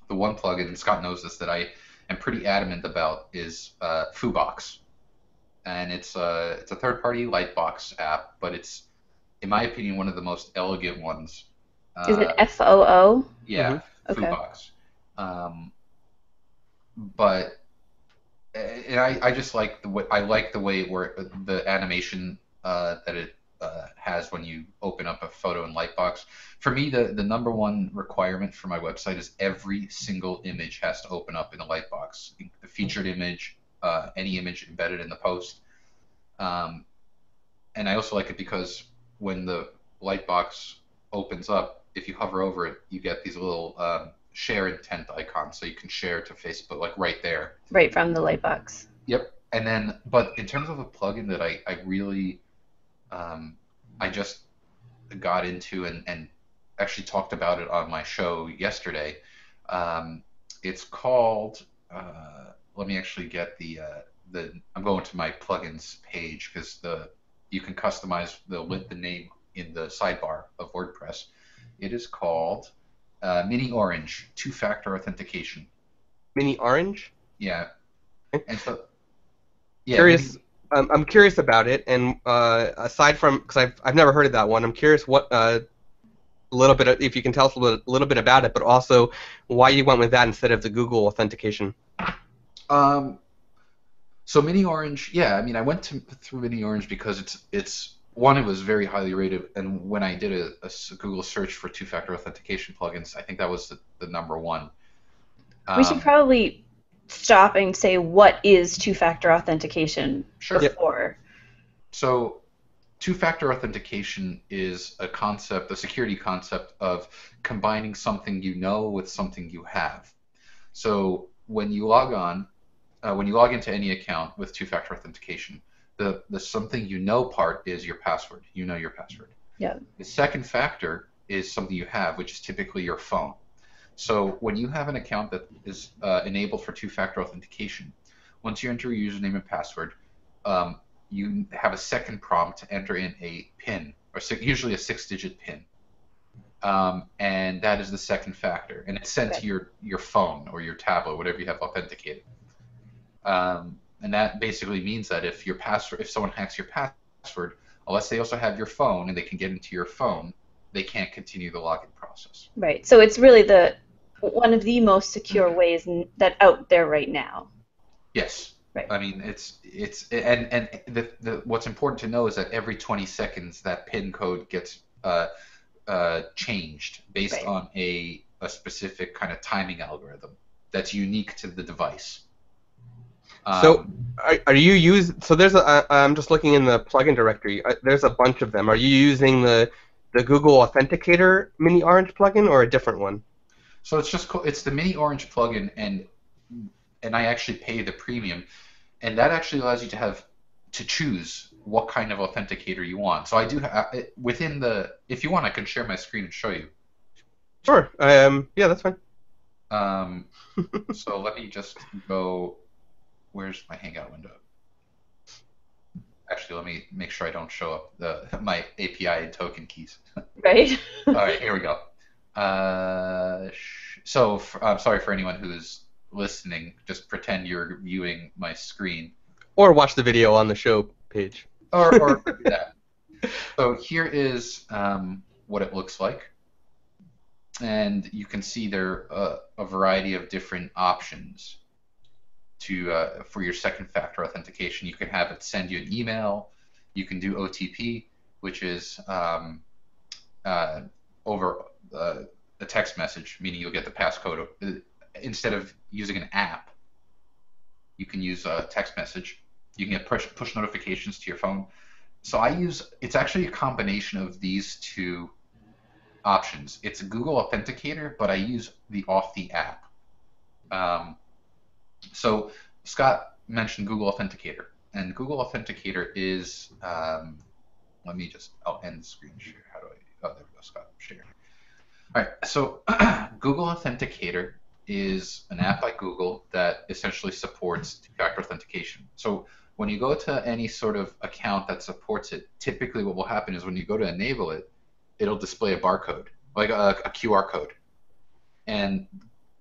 the one plugin and Scott knows this that I am pretty adamant about is uh, FooBox and it's a it's a third party Lightbox app, but it's in my opinion one of the most elegant ones. Is Uh, it F O O? yeah, Mhm. Okay. Um, but and I, I just like the way I like the way where the animation uh, that it uh, has when you open up a photo in Lightbox. For me, the the number one requirement for my website is every single image has to open up in a Lightbox. The featured image, uh, any image embedded in the post. Um, and I also like it because when the Lightbox opens up, if you hover over it, you get these little um, share intent icon, so you can share to Facebook like right there. Right from the Lightbox. Yep. And then, but in terms of a plugin that I, I really, um, I just got into and, and actually talked about it on my show yesterday. Um, it's called, uh, let me actually get the, uh, the, I'm going to my plugins page because the, you can customize the, with the name in the sidebar of WordPress. It is called uh, Mini Orange two-factor authentication. Mini Orange. Yeah. And so, yeah, curious. Mini- Um, I'm curious about it, and uh, aside from because I've I've never heard of that one, I'm curious what uh, a little bit of, if you can tell us a little, a little bit about it, but also why you went with that instead of the Google authentication. Um, so Mini Orange, yeah, I mean, I went to, through Mini Orange because it's it's one, it was very highly rated, and when I did a Google search for two-factor authentication plugins, I think that was the, the number one. we should Um, probably stop and say what is two-factor authentication Sure. before. So, two-factor authentication is a concept, a security concept of combining something you know with something you have. So, when you log on, uh, when you log into any account with two-factor authentication, the the something you know part is your password. You know your password. Yeah. The second factor is something you have, which is typically your phone. So when you have an account that is uh, enabled for two-factor authentication, once you enter your username and password, um, you have a second prompt to enter in a PIN, or si- usually a six-digit PIN, um, and that is the second factor, and it's sent Okay. to your your phone or your tablet, whatever you have authenticated. Um, and that basically means that if your password, if someone hacks your password, unless they also have your phone and they can get into your phone, they can't continue the login process. Right. So it's really the one of the most secure ways n- that out there right now. Yes. Right. I mean, it's it's and and the, the what's important to know is that every 20 seconds that PIN code gets uh, uh, changed based Right. on a a specific kind of timing algorithm that's unique to the device. So- Um, Are, are you use so there's a uh, I'm just looking in the plugin directory. Uh, there's a bunch of them. Are you using the the Google Authenticator Mini Orange plugin or a different one? So it's just co- it's the Mini Orange plugin, and and I actually pay the premium, and that actually allows you to have to choose what kind of authenticator you want. So I do ha- within the if you want, I can share my screen and show you. Sure. Um. Yeah, that's fine. Um, so let me just go. Where's my Hangout window? Actually, let me make sure I don't show up the my API and token keys. Right. All right, here we go. Uh, sh- So, I'm sorry for anyone who's listening. Just pretend you're viewing my screen, Or watch the video on the show page. or, or do that. So here is um, what it looks like, and you can see there are a variety of different options to uh, for your second factor authentication. You can have it send you an email. You can do OTP, which is um, uh, over uh, a text message, meaning you'll get the passcode. Uh, Instead of using an app, you can use a text message. You can get push, push notifications to your phone. So I use it's actually a combination of these two options. It's a Google Authenticator, but I use the off the app. Um, so Scott mentioned Google Authenticator, and Google Authenticator is um, let me just I'll end the screen share. How do I? Oh, there we go. Scott share. All right. So Google Authenticator is an app by Google that essentially supports two-factor authentication. So when you go to any sort of account that supports it, typically what will happen is when you go to enable it, it'll display a barcode, like a, a QR code. And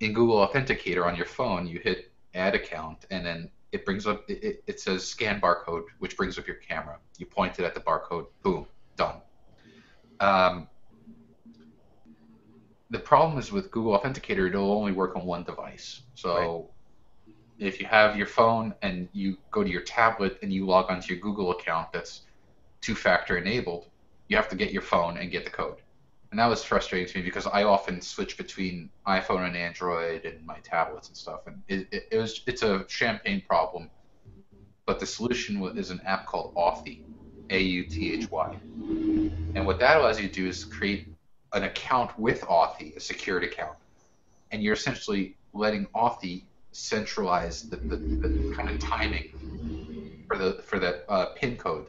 in Google Authenticator on your phone, you hit add account, and then it brings up, it, it- says scan barcode, which brings up your camera. You point it at the barcode, boom, done. Um, the problem is with Google Authenticator, it'll only work on one device. So if you have your phone and you go to your tablet and you log onto your Google account that's two-factor enabled, you have to get your phone and get the code. And that was frustrating to me because I often switch between iPhone and Android and my tablets and stuff, and it, it, it was it's a champagne problem. But the solution is an app called Authy, A-U-T-H-Y, and what that allows you to do is create an account with Authy, a secured account, and you're essentially letting Authy centralize the, the, the kind of timing for the for that uh, pin code.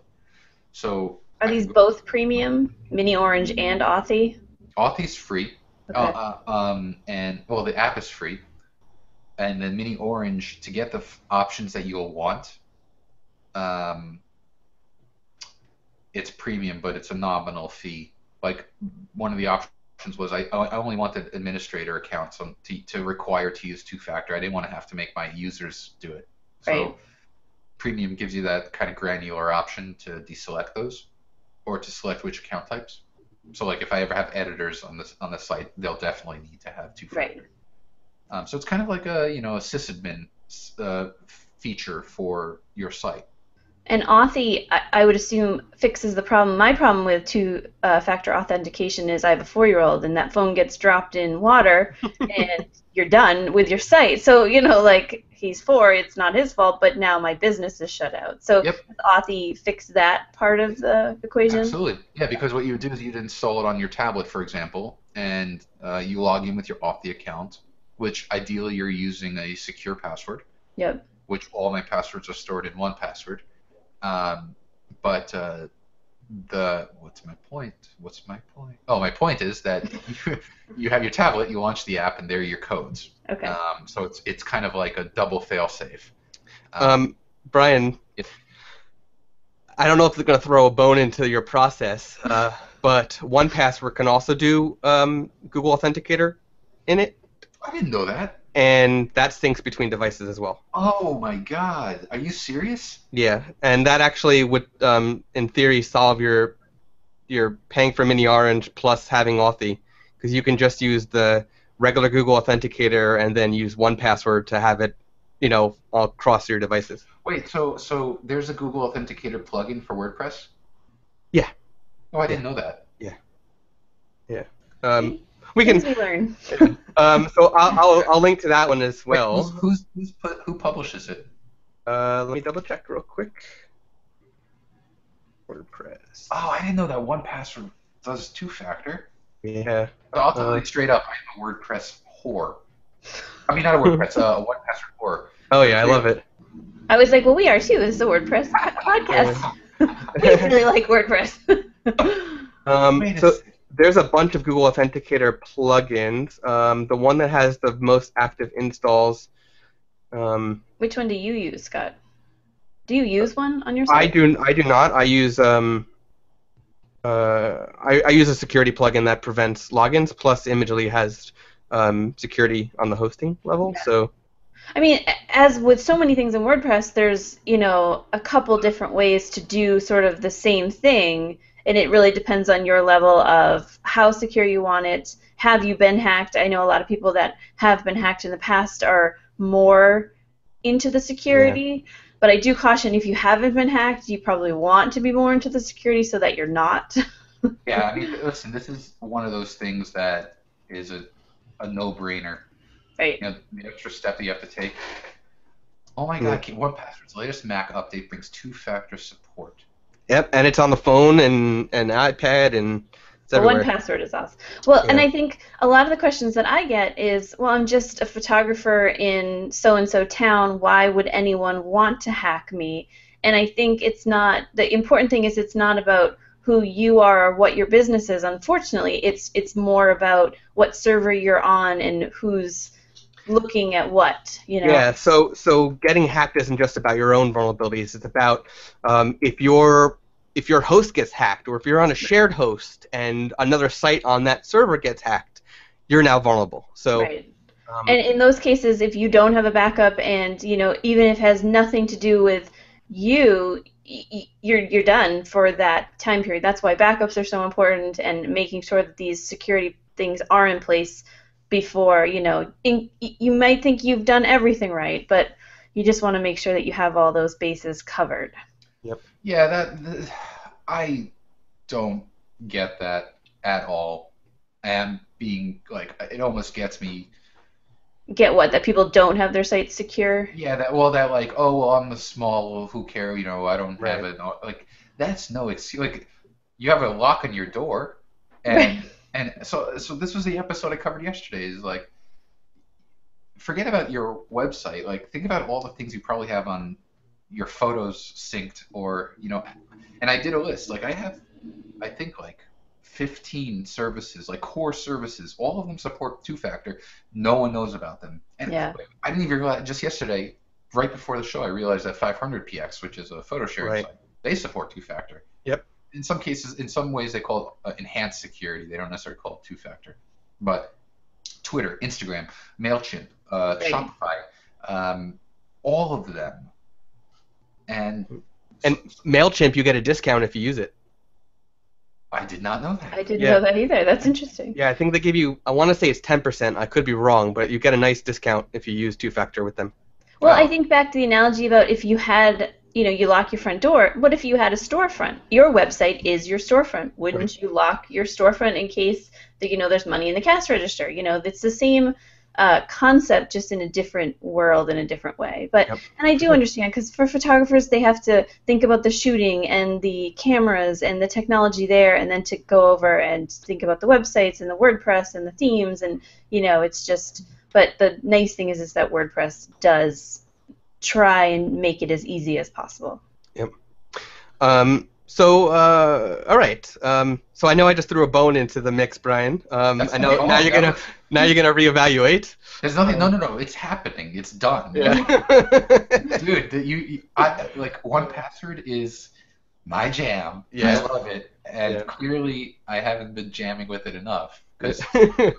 So Are these both premium, Mini Orange and Authy? Authy's free, Okay. uh, uh, um, and well, the app is free, and then Mini Orange to get the f- options that you'll want. Um, it's premium, but it's a nominal fee. Like one of the options was I, I only wanted administrator accounts on to, to require to use two-factor. I didn't want to have to make my users do it. So Right. premium gives you that kind of granular option to deselect those, or to select which account types. So like if I ever have editors on this on the site, they'll definitely need to have two-factor. Right. Um, so it's kind of like a you know a sysadmin uh, feature for your site. And Authy, I, I would assume, fixes the problem. My problem with two-factor authentication is I have a four-year-old, and that phone gets dropped in water, and you're done with your site. So you know, like he's four, it's not his fault, but now my business is shut out. So Yep. Authy fix that part of the equation? Absolutely. Yeah, because what you would do is you'd install it on your tablet, for example, and uh, you log in with your Authy account, which ideally you're using a secure password, Yep. which all my passwords are stored in 1Password. Um, but uh, the what's my point? What's my point? Oh, my point is that you, you have your tablet, you launch the app, and there are your codes. Okay. Um, so it's it's kind of like a double fail-safe. Um, Brian, Yes. I don't know if they're going to throw a bone into your process, uh, but 1Password can also do um, Google Authenticator in it, I didn't know that. And that syncs between devices as well. Oh my God! Are you serious? Yeah, and that actually would, um, in theory, solve your your paying for Mini Orange plus having Authy, because you can just use the regular Google Authenticator and then use 1Password to have it, you know, all across your devices. Wait, so so there's a Google Authenticator plugin for WordPress? Yeah. Oh, I didn't know that. Yeah. Yeah. Um, we can. We learn. Um, so I'll, I'll I'll link to that one as Wait, well. who's, who's, who's put, who publishes it? Uh, let me double check real quick. WordPress. Oh, I didn't know that 1Password does two factor. Yeah. So I'll tell Uh, you straight up, I'm a WordPress whore. I mean, not a WordPress, uh, a one password whore. Oh yeah, I love it. I was like, well, we are too. This is a WordPress podcast. we really like WordPress. Um, Wait a so sec- there's a bunch of Google Authenticator plugins. Um, the one that has the most active installs. Um, Which one do you use, Scott? Do you use one on your site? I do. I do not. I use. Um, uh, I, I use a security plugin that prevents logins. Plus, Imagely has um, security on the hosting level. So I mean, as with so many things in WordPress, there's you know a couple different ways to do sort of the same thing, and it really depends on your level of how secure you want it. Have you been hacked? I know a lot of people that have been hacked in the past are more into the security. But I do caution if you haven't been hacked, you probably want to be more into the security so that you're not. Yeah, I mean, listen, this is one of those things that is a, a no-brainer. right. You know, the extra step that you have to take. Oh my God, 1Password's latest Mac update brings two-factor support. Yep, and it's on the phone and and iPad and Well, 1Password is awesome. Well, and I think a lot of the questions that I get is, well, I'm just a photographer in so and so town. Why would anyone want to hack me? And I think it's not the important thing is it's not about who you are or what your business is. Unfortunately, it's it's more about what server you're on and who's looking at what. You know. Yeah, so so getting hacked isn't just about your own vulnerabilities. It's about um, if your if your host gets hacked, or if you're on a shared host and another site on that server gets hacked, you're now vulnerable. So Right. um, And in those cases, if you don't have a backup, and you know, even if it has nothing to do with you, you're you're done for that time period. That's why backups are so important, and making sure that these security things are in place before you know. In, you might think you've done everything right, but you just want to make sure that you have all those bases covered. yep Yeah, that th- I don't get that at all. And being like, it almost gets me. Get what? That people don't have their sites secure. Yeah, that well, that like, oh well, I'm a small, well, who care? You know, I don't have it. Like, that's no excuse. Like, you have a lock on your door, and and so so this was the episode I covered yesterday. Is like, forget about your website. Like, think about all the things you probably have on your photos synced, or you know, and I did a list. Like, I have, I think like. 15 services, like core services, all of them support two factor. No one knows about them. And Yeah. I didn't even realize just yesterday, right before the show, I realized that 500px, which is a photo sharing Right. site, they support two factor. Yep. In some cases, in some ways, they call it uh, enhanced security. They don't necessarily call it two factor. But Twitter, Instagram, Mailchimp, uh, Right. Shopify, um, all of them, and And Mailchimp, you get a discount if you use it. I did not know that. I didn't Yeah. know that either. That's interesting. Yeah, I think they give you. I want to say it's ten percent. I could be wrong, but you get a nice discount if you use two factor with them. Well, Wow. I think back to the analogy about if you had, you know, you lock your front door. What if you had a storefront? Your website is your storefront. Wouldn't you lock your storefront in case that you know there's money in the cash register? You know, it's the same uh, concept, just in a different world in a different way. But Yep. and I do understand because for photographers, they have to think about the shooting and the cameras and the technology there, and then to go over and think about the websites and the WordPress and the themes, and you know, it's just. But the nice thing is, is that WordPress does try and make it as easy as possible. Um, so, uh, all right. Um, so I know I just threw a bone into the mix, Brian. Um, I know now you're gonna was- now you're gonna reevaluate. There's nothing. No, no, no. It's happening. It's done. Yeah. dude that you, you I, like 1Password is my jam Yeah. i love it and Yeah. clearly i haven't been jamming with it enough 'cause-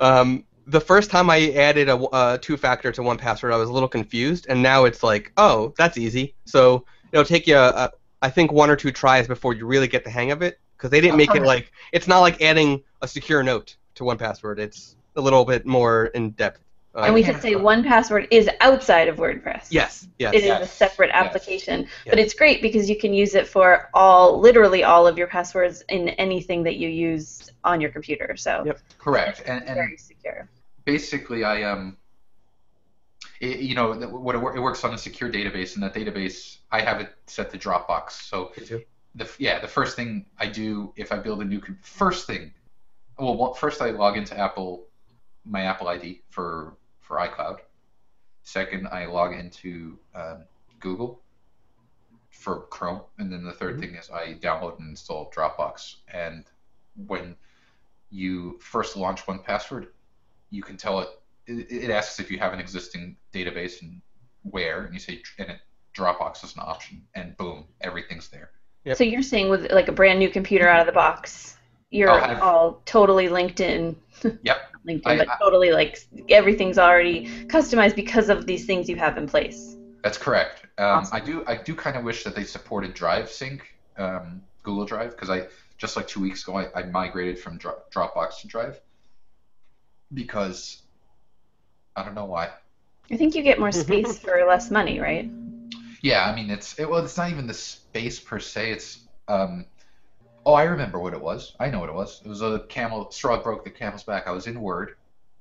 um, the first time I added a uh, two-factor to 1Password, I was a little confused, and now it's like, oh, that's easy. So it'll take you, uh, I think, one or two tries before you really get the hang of it, because they didn't make it like it's not like adding a secure note to 1Password. It's a little bit more in depth. Uh, and we can't should say 1Password is outside of WordPress. yes, yes. It is a Yes, separate yes. application, but it's great because you can use it for all, literally all of your passwords in anything that you use on your computer. So Yep. correct and, and very secure. Basically i um it, you know what it, it works on a secure database and that database i have it set to dropbox. So the yeah the first thing i do if i build a new first thing well first i log into apple my apple id for for icloud. Second i log into um, google for chrome. And then the 3rd Mhm. thing is i download and install dropbox. And when you first launch 1Password you can tell it it, it asks if you have an existing database and where and you say and it dropbox is an option and boom everything's there Yep. So you're saying with like a brand new computer out of the box, you're I'll have- all totally linked in. Yep. LinkedIn, I- but I- totally like everything's already customized because of these things you have in place. That's correct. Um, Awesome. I do I do kind of wish that they supported Drive Sync, um, Google Drive, because I just like two weeks ago I, I migrated from Dro- Dropbox to Drive because I don't know why. I think you get more space for less money, right? Yeah, I mean it's it, well it's not even the space per se. It's um, oh I remember what it was. I know what it was. It was a camel straw broke the camel's back. I was in Word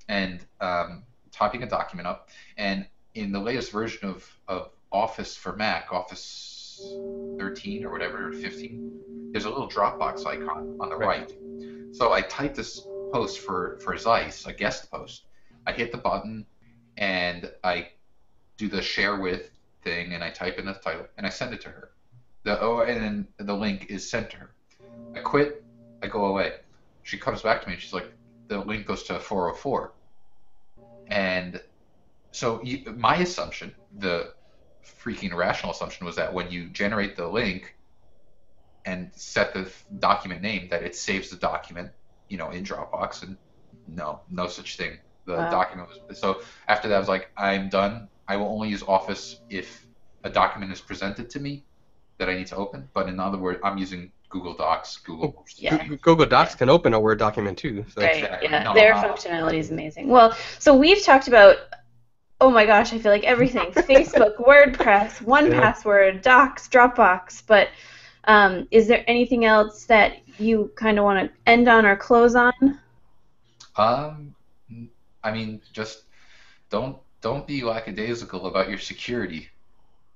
and um, typing a document up, and in the latest version of, of Office for Mac, Office 13 or whatever, 15, there's a little Dropbox icon on the Right. right. So I typed this post for for Zeiss, a guest post. I hit the button and I do the share with thing and I type in the title and I send it to her. The oh and then the link is sent to her. I quit, I go away. She comes back to me and she's like, the link goes to 404. And so you, my assumption, the freaking rational assumption was that when you generate the link and set the document name that it saves the document, you know, in Dropbox and no, no such thing. The Wow. document was so after that I was like, I'm done. I will only use Office if a document is presented to me that I need to open. But in other words, I'm using Google Docs, Google. Yeah. Google Docs can open a Word document too. So. Right. Exactly. Yeah. No, Their functionality is amazing. Well, so we've talked about. Oh my gosh, I feel like everything: Facebook, WordPress, One Yeah. Password, Docs, Dropbox. But um, is there anything else that you kind of want to end on or close on? Um, I mean, just don't don't be lackadaisical about your security.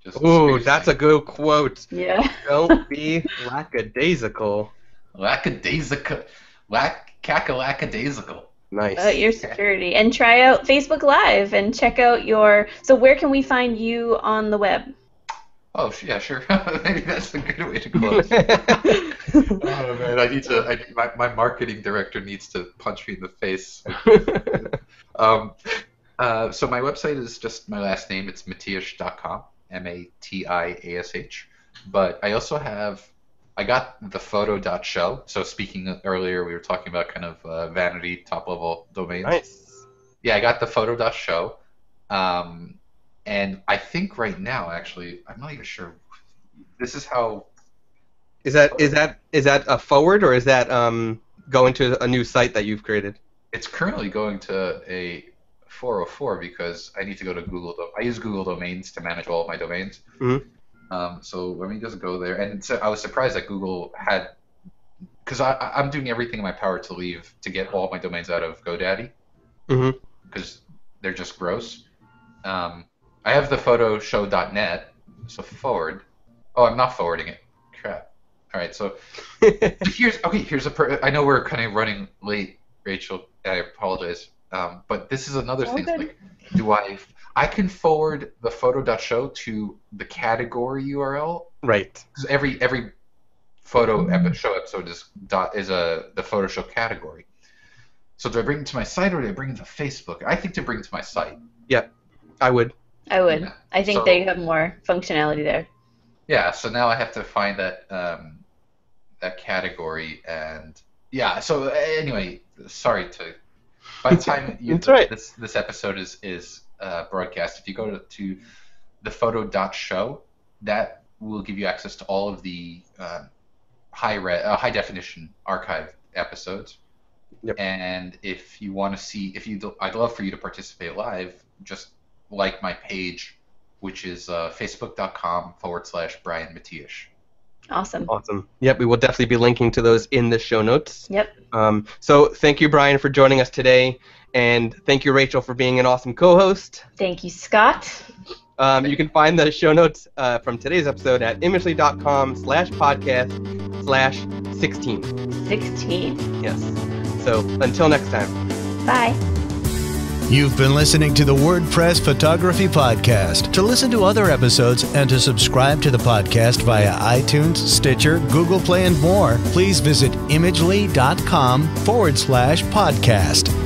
Just Ooh, that's a good quote. Yeah. Don't be lackadaisical. lackadaisical, lack cackalackadaisical. Nice. About your security, and try out Facebook Live and check out your. So where can we find you on the web? Oh, yeah, sure. Maybe that's a good way to close. oh man, I need to. I, my my marketing director needs to punch me in the face. Um, uh, so my website is just my last name. It's matiash.com, M-A-T-I-A-S-H. But I also have, I got the photo.show. So speaking earlier, we were talking about kind of uh, vanity top level domains. nice. Yeah, I got the photo.show. Um, and I think right now, actually, I'm not even sure. This is how Is that is that is that a forward or is that um going to a new site that you've created? it's currently going to a 404 because I need to go to Google. Dom- I use Google Domains to manage all of my domains. Mhm. Um, so let me just go there. And so I was surprised that Google had, because I I'm doing everything in my power to leave to get all my domains out of GoDaddy because they're just gross. Um, I have the photoshow.net, so forward. Oh, I'm not forwarding it. Crap. All right, so here's okay. Here's a. Per- I know we're kind of running late, Rachel. I apologize. Um, but this is another All thing. good. Like, do I? I can forward the photo.show to the category URL right. because every every photo epi- show episode is dot is a the photo show category. So do I bring it to my site or do I bring it to Facebook? I think to bring it to my site. Yeah, I would. I would. Yeah. I think So- they have more functionality there. Yeah, so now I have to find that um, that category and yeah. So anyway, sorry to. By the time you, That's right. this this episode is is uh, broadcast, if you go to, to the photo dot show, that will give you access to all of the um, high re- uh, high definition archive episodes. Yep. And if you want to see, if you, I'd love for you to participate live. Just like my page which is uh, facebook.com forward slash Brian Matiash. Awesome. Awesome. Yep, we will definitely be linking to those in the show notes. Yep. Um, so thank you, Brian, for joining us today, and thank you, Rachel, for being an awesome co-host. Thank you, Scott. Um, you can find the show notes uh, from today's episode at imagely.com slash podcast slash 16. 16. Yes. So until next time. Bye. You've been listening to the WordPress Photography Podcast. To listen to other episodes and to subscribe to the podcast via iTunes, Stitcher, Google Play, and more, please visit imagely.com forward slash podcast.